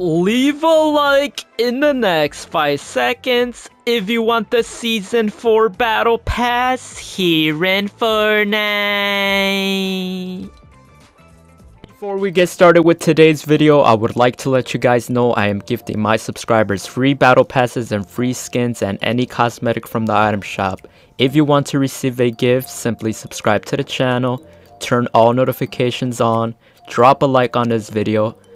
Leave a like in the next 5 seconds if you want the Season 4 Battle Pass here in Fortnite. Before we get started with today's video, I would like to let you guys know I am gifting my subscribers free battle passes and free skins and any cosmetic from the item shop. If you want to receive a gift, simply subscribe to the channel, turn all notifications on, drop a like on this video,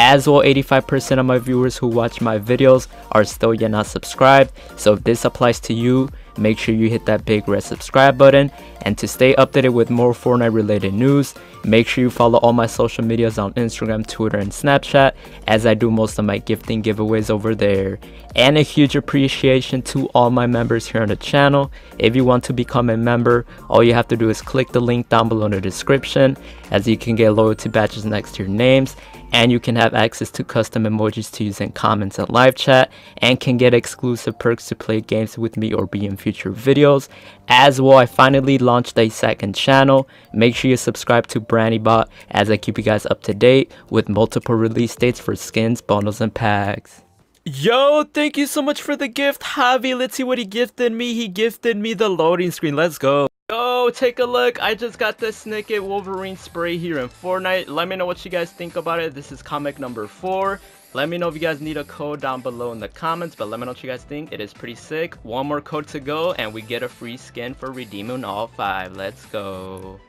As well, 85% of my viewers who watch my videos are still yet not subscribed. So if this applies to you, make sure you hit that big red subscribe button. And to stay updated with more Fortnite related news, make sure you follow all my social medias on Instagram, Twitter, and Snapchat as I do most of my gifting giveaways over there. And a huge appreciation to all my members here on the channel. If you want to become a member, all you have to do is click the link down below in the description as you can get loyalty badges next to your names and you can have access to custom emojis to use in comments and live chat and can get exclusive perks to play games with me or be in future videos as well i finally launched a second channel make sure you subscribe to BraniBot as i keep you guys up to date with multiple release dates for skins bundles and packs Yo, thank you so much for the gift, Javi. Let's see what he gifted me. He gifted me the loading screen. Let's go. Yo, take a look. I just got the Snicket Wolverine spray here in Fortnite. Let me know what you guys think about it. This is comic number 4. Let me know if you guys need a code down below in the comments, but let me know what you guys think. It is pretty sick. One more code to go, and we get a free skin for redeeming all 5. Let's go.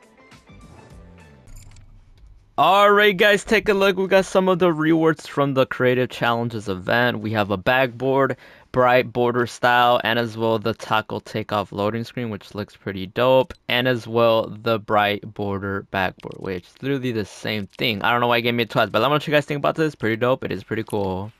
Alright guys, take a look. We got some of the rewards from the Creative Challenges event. We have a backboard, bright border style, and as well the tackle takeoff loading screen, which looks pretty dope. And as well the bright border backboard, which is literally the same thing. I don't know why I gave me it twice, but let me know what you guys think about this. Pretty dope. It is pretty cool.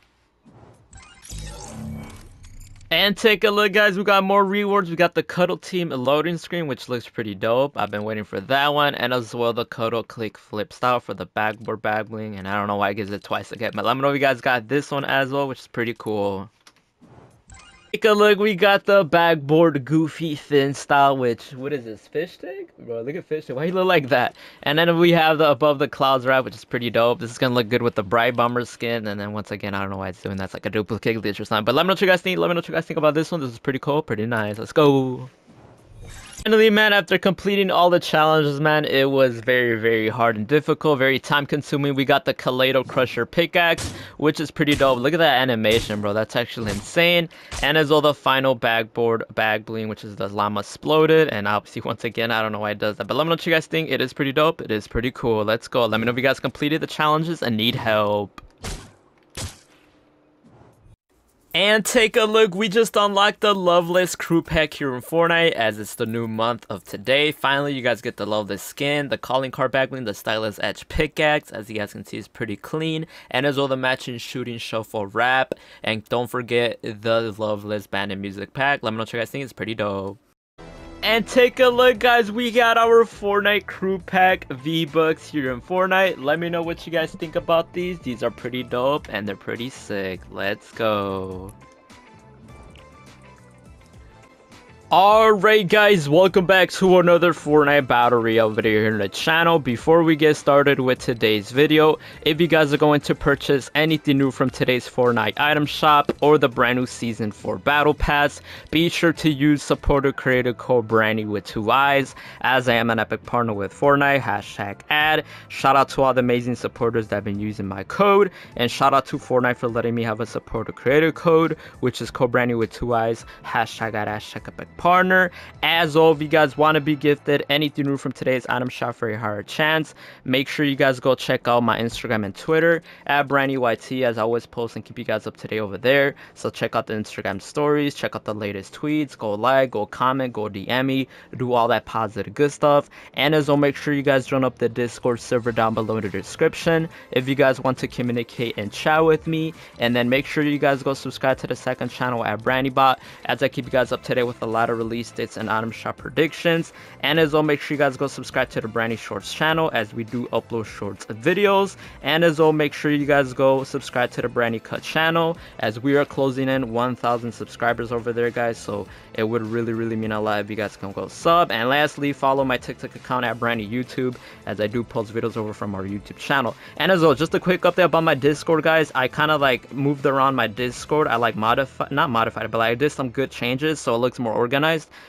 And take a look, guys. We got more rewards. We got the Cuddle Team loading screen, which looks pretty dope. I've been waiting for that one. And as well, the Cuddle Click Flip style for the backboard bag bling. And I don't know why it gives it twice again. But let me know if you guys got this one as well, which is pretty cool. Take a look, we got the backboard goofy thin style, which, what is this, fish tank? Bro, look at fish tank, why you look like that? And then we have the above the clouds wrap, which is pretty dope. This is gonna look good with the bright bomber skin, and then once again, I don't know why it's doing that, it's like a duplicate glitch or something. But let me know what you guys think, let me know what you guys think about this one, this is pretty cool, pretty nice, let's go! Finally, man, after completing all the challenges, man, it was very, very hard and difficult, very time consuming. We got the Kaleido Crusher pickaxe, which is pretty dope. Look at that animation, bro. That's actually insane. And as well, the final backboard bag bling, which is the llama exploded. And obviously, once again, I don't know why it does that. But let me know what you guys think. It is pretty dope. It is pretty cool. Let's go. Let me know if you guys completed the challenges and need help. And take a look, we just unlocked the Loveless Crew Pack here in Fortnite as it's the new month of today. Finally, you guys get the Loveless skin, the calling card backbling, the stylus edge pickaxe, as you guys can see is pretty clean, and as well the matching shooting shuffle wrap. And don't forget the Loveless Bandit music pack. Let me know what you guys think, it's pretty dope. And take a look, guys. We got our Fortnite Crew Pack V-Bucks here in Fortnite. Let me know what you guys think about these. These are pretty dope and they're pretty sick. Let's go. Alright guys, welcome back to another Fortnite Battle Royale video here on the channel. Before we get started with today's video, if you guys are going to purchase anything new from today's Fortnite item shop or the brand new Season 4 Battle Pass, be sure to use supporter creator code Brani with two eyes, as I am an epic partner with Fortnite, hashtag ad. Shout out to all the amazing supporters that have been using my code, and shout out to Fortnite for letting me have a supporter creator code, which is code Brani with two eyes, hashtag ad, hashtag epic partner. As all of you guys want to be gifted anything new from today's item shop for a higher chance, make sure you guys go check out my Instagram and Twitter at BraniYT as I always post and keep you guys up to date over there. So check out the Instagram stories, check out the latest tweets, go like, go comment, go DM me, do all that positive good stuff. And as well, make sure you guys join up the Discord server down below in the description if you guys want to communicate and chat with me. And then make sure you guys go subscribe to the second channel at BraniBot as I keep you guys up to date with a lot lot of release dates and item shop predictions. And as well, make sure you guys go subscribe to the Brani Shorts channel as we do upload shorts videos. And as well, make sure you guys go subscribe to the Brani Cut channel as we are closing in 1,000 subscribers over there, guys. So it would really, really mean a lot if you guys can go sub. And lastly, follow my TikTok account at Brani YouTube as I do post videos over from our YouTube channel. And as well, just a quick update about my Discord, guys. I kind of like moved around my Discord. I like modified, not modified but I did some good changes so it looks more organized.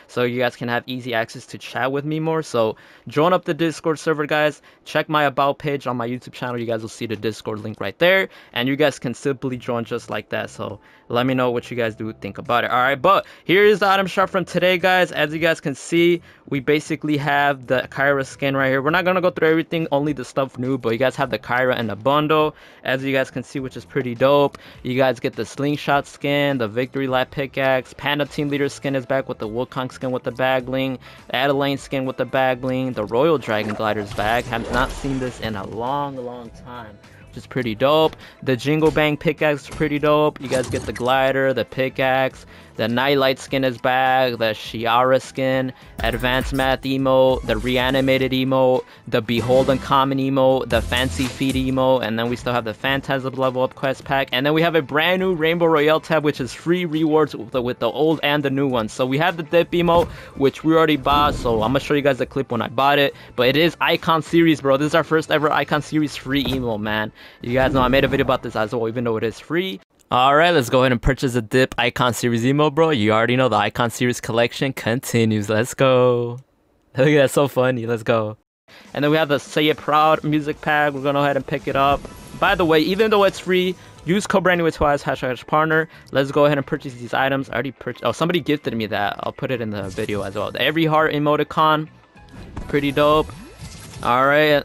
So you guys can have easy access to chat with me more. So join up the Discord server, guys. Check my about page on my YouTube channel. You guys will see the Discord link right there. And you guys can simply join just like that. So let me know what you guys do think about it. All right, but here is the item shop from today, guys. As you guys can see, we basically have the Kyra skin right here. We're not gonna go through everything, only the stuff new, but you guys have the Kyra and the bundle, as you guys can see, which is pretty dope. You guys get the slingshot skin, the victory lap pickaxe, Panda team leader skin is back with the Wukong skin with the bagling, the Adeline skin with the bagling, the Royal Dragon glider's bag. Have not seen this in a long, long time which is pretty dope. The Jingle Bang pickaxe is pretty dope. You guys get the glider, the pickaxe, the Nightlight skin is back, the Shiara skin, Advanced Math emote, the Reanimated emote, the Beholden Common emote, the Fancy Feet emote, and then we still have the Phantasm level up quest pack, and then we have a brand new Rainbow Royale tab, which is free rewards with the, with the old and the new ones. So we have the Dip emote, which we already bought, so I'm gonna show you guys the clip when I bought it, but it is Icon Series, bro. This is our first ever Icon Series free emote, man. You guys know I made a video about this as well, even though it is free. Alright, let's go ahead and purchase a dip Icon Series emo, bro. You already know the Icon Series collection continues. Let's go. Look at that, so funny. Let's go. And then we have the Say It Proud music pack. We're gonna go ahead and pick it up. By the way, even though it's free, use code brand twice hashtag partner. Let's go ahead and purchase these items. I already purchased. Oh, somebody gifted me that. I'll put it in the video as well. The Every Heart emoticon, pretty dope. All right,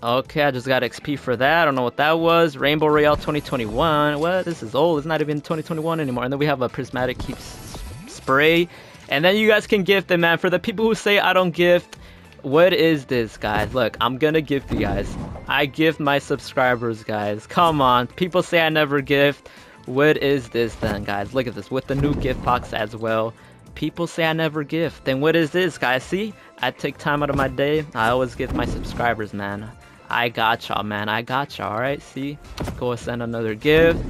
Okay, I just got XP for that. I don't know what that was. Rainbow Royale 2021. What? This is old. It's not even 2021 anymore. And then we have a prismatic keep spray. And then you guys can gift it, man. For the people who say I don't gift, what is this, guys? Look, I'm gonna gift you guys. I gift my subscribers, guys. Come on. People say I never gift. What is this then, guys? Look at this. With the new gift box as well. People say I never gift. Then what is this, guys? See? I take time out of my day. I always give my subscribers, man. I got y'all, man. I got y'all, alright? See? Go send another gift.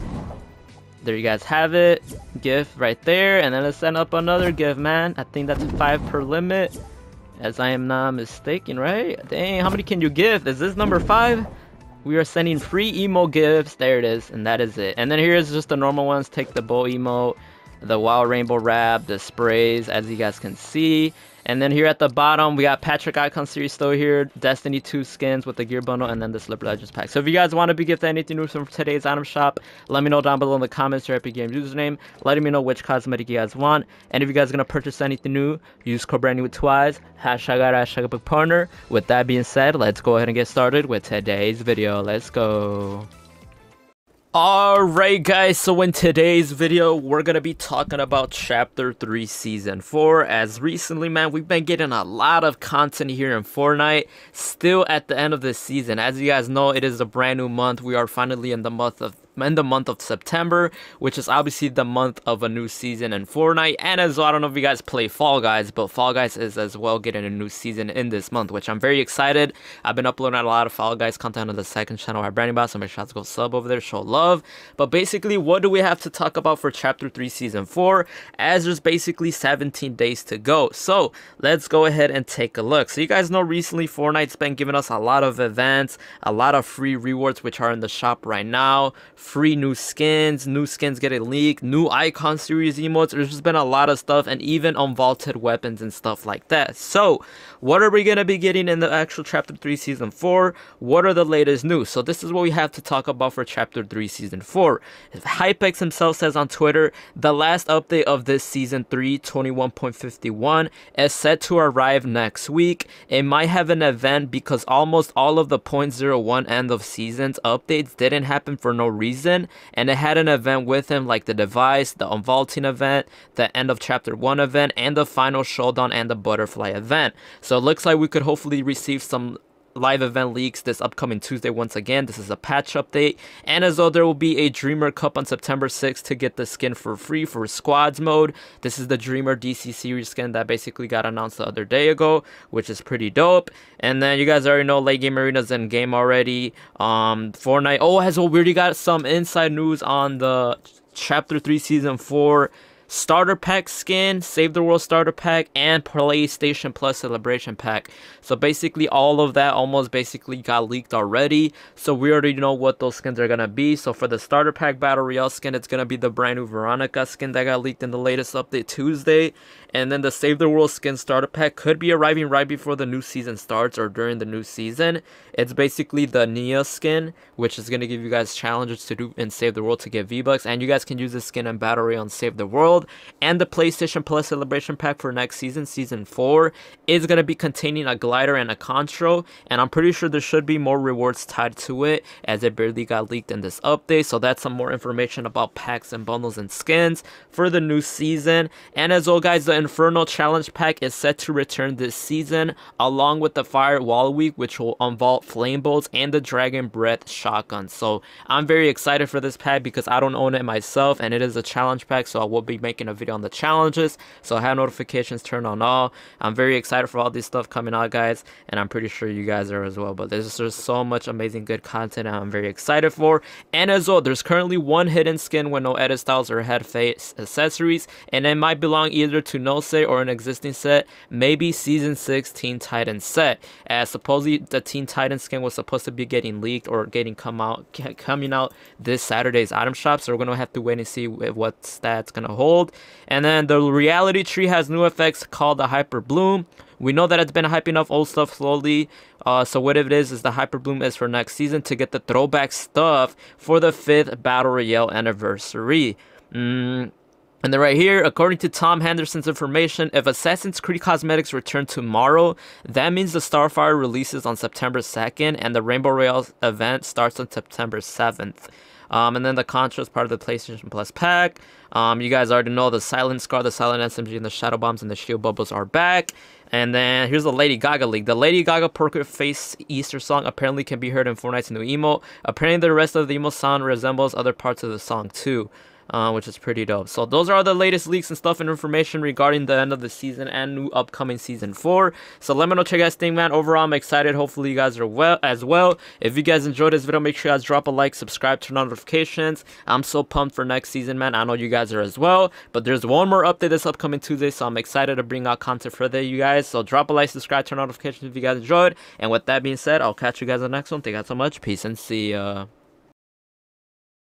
There you guys have it. Gift right there. And then let's send up another gift, man. I think that's five per limit. As I am not mistaken, right? Dang, how many can you give? Is this number five? We are sending free emo gifts. There it is. And that is it. And then here's just the normal ones. Take the bow emote the wild rainbow wrap, the sprays, as you guys can see. And then here at the bottom, we got Patrick Icon Series still here, Destiny 2 skins with the gear bundle, and then the Slurp Legends pack. So if you guys want to be gifted anything new from today's item shop, let me know down below in the comments your Epic Games username, letting me know which cosmetic you guys want. And if you guys are going to purchase anything new, use code brand new with twice, hashtag hashtag epic partner. With that being said, let's go ahead and get started with today's video. Let's go. Alright guys, so in today's video, we're gonna be talking about Chapter 3 Season 4, as recently, man, we've been getting a lot of content here in Fortnite, still at the end of the season. As you guys know, it is a brand new month, we are finally in the month of in the month of September, which is obviously the month of a new season in Fortnite. And as well, I don't know if you guys play Fall Guys, but Fall Guys is as well getting a new season in this month, which I'm very excited. I've been uploading a lot of Fall Guys content on the second channel at BraniBot, so make sure to go sub over there, show love. But basically, what do we have to talk about for Chapter 3 Season 4? As there's basically 17 days to go. So let's go ahead and take a look. So you guys know recently Fortnite's been giving us a lot of events, a lot of free rewards, which are in the shop right now free new skins, new skins getting leaked, new icon series emotes. There's just been a lot of stuff and even unvaulted weapons and stuff like that. So, what are we going to be getting in the actual Chapter 3 Season 4? What are the latest news? So, this is what we have to talk about for Chapter 3 Season 4. Hypex himself says on Twitter, the last update of this Season 3, 21.51, is set to arrive next week. It might have an event because almost all of the 0.01 end of seasons updates didn't happen for no reason season, and it had an event with him like the device, the unvaulting event, the end of chapter 1 event, and the final showdown and the butterfly event. So it looks like we could hopefully receive some live event leaks this upcoming Tuesday once again. This is a patch update. And as though there will be a Dreamer Cup on September 6th to get the skin for free for squads mode. This is the Dreamer DC series skin that basically got announced the other day ago, which is pretty dope. And then you guys already know late game arenas in game already. Um Fortnite oh has well, we already got some inside news on the chapter 3 season 4 starter pack skin, Save the World starter pack, and PlayStation Plus celebration pack. So basically all of that almost basically got leaked already. So we already know what those skins are gonna be. So for the starter pack Battle Royale skin, it's gonna be the brand new Veronica skin that got leaked in the latest update Tuesday. And then the Save the World skin starter pack could be arriving right before the new season starts or during the new season. It's basically the Nia skin, which is gonna give you guys challenges to do and Save the World to get V-Bucks. And you guys can use this skin in Battle Royale and Save the World World and the PlayStation Plus Celebration Pack for next season, Season 4, is going to be containing a glider and a Contra, and I'm pretty sure there should be more rewards tied to it, as it barely got leaked in this update, so that's some more information about packs and bundles and skins for the new season. And as well, guys, the Inferno Challenge Pack is set to return this season, along with the Fire Wall Week, which will involve Flame Bolts and the Dragon Breath Shotgun. So I'm very excited for this pack because I don't own it myself, and it is a challenge pack, so I will be making a video on the challenges. So I have notifications turned on all. I'm very excited for all this stuff coming out, guys, and I'm pretty sure you guys are as well. But there's just so much amazing good content I'm very excited for. And as well, there's currently one hidden skin with no edit styles or head face accessories, and it might belong either to no set or an existing set, maybe Season 6 Teen Titans set. As supposedly the Teen Titans skin was supposed to be getting leaked or getting come out coming out this Saturday's item shop, so we're gonna have to wait and see what stats gonna hold And then the reality tree has new effects called the Hyper Bloom. We know that it's been hyping up old stuff slowly. Uh, so what it is is the Hyper Bloom is for next season to get the throwback stuff for the fifth Battle Royale anniversary. Mm, and then right here, according to Tom Henderson's information, if Assassin's Creed Cosmetics return tomorrow, that means the Starfire releases on September 2nd and the Rainbow Royale event starts on September 7th. Um, and then the Contra is part of the PlayStation Plus pack. Um, you guys already know the Silent Scar, the Silent SMG, and the Shadow Bombs and the Shield Bubbles are back. And then here's the Lady Gaga leak. The Lady Gaga Poker Face Easter song apparently can be heard in Fortnite's new emote. Apparently, the rest of the emote sound resembles other parts of the song too uh, which is pretty dope. So those are the latest leaks and stuff and information regarding the end of the season and new upcoming season four. So let me know what you guys think, man. Overall, I'm excited. Hopefully, you guys are well as well. If you guys enjoyed this video, make sure you guys drop a like, subscribe, turn on notifications. I'm so pumped for next season, man. I know you guys are as well. But there's one more update this upcoming Tuesday, so I'm excited to bring out content for that, you guys. So drop a like, subscribe, turn on notifications if you guys enjoyed. And with that being said, I'll catch you guys in the next one. Thank you guys so much. Peace and see ya.